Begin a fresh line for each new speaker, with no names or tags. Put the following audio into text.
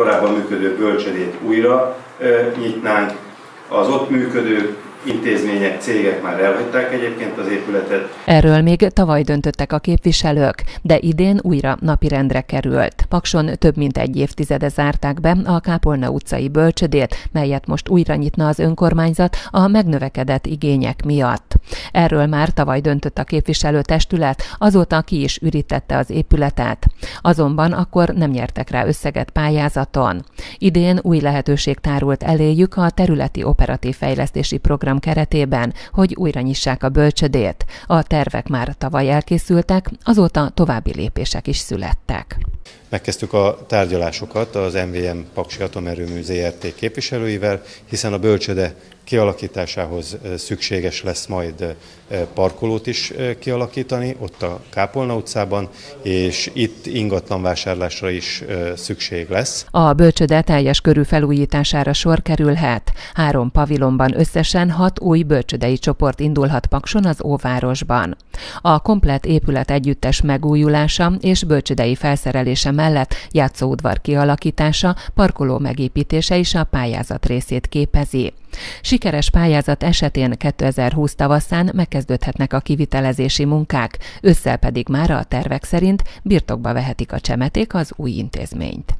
korábban működő bölcsödét újra nyitnánk, az ott működő intézmények, cégek már elhagyták egyébként az épületet.
Erről még tavaly döntöttek a képviselők, de idén újra napirendre került. Pakson több mint egy évtizede zárták be a Kápolna utcai bölcsödét, melyet most újra nyitna az önkormányzat a megnövekedett igények miatt. Erről már tavaly döntött a képviselőtestület, azóta ki is ürítette az épületet. Azonban akkor nem nyertek rá összeget pályázaton. Idén új lehetőség tárult eléjük a területi operatív fejlesztési program keretében, hogy újra nyissák a bölcsödét. A tervek már tavaly elkészültek, azóta további lépések is születtek.
Megkezdtük a tárgyalásokat az MVM Paksi Atomerőmű ZRT képviselőivel, hiszen a bölcsöde kialakításához szükséges lesz majd parkolót is kialakítani, ott a Kápolna utcában, és itt ingatlan vásárlásra is szükség lesz.
A bölcsöde teljes körű felújítására sor kerülhet. Három pavilonban összesen hat új bölcsödei csoport indulhat Pakson az Óvárosban. A komplet épület együttes megújulása és bölcsödei felszerelése mellett játszóudvar kialakítása, parkoló megépítése is a pályázat részét képezi. Sikeres pályázat esetén 2020 tavaszán megkezdődhetnek a kivitelezési munkák, ősszel pedig már a tervek szerint birtokba vehetik a csemeték az új intézményt.